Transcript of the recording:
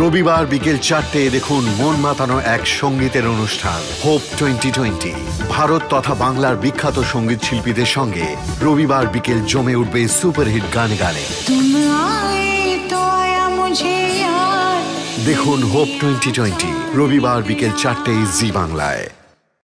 রবিবার বিকেল চারটে দেখুন মন মাতানো এক সঙ্গীতের অনুষ্ঠান হোপ টোয়েন্টি টোয়েন্টি ভারত তথা বাংলার বিখ্যাত সংগীত শিল্পীদের সঙ্গে রবিবার বিকেল জমে উঠবে সুপারহিট গানে গানে। দেখুন হোপ টোয়েন্টি টোয়েন্টি রবিবার বিকেল চারটেই জি বাংলায়।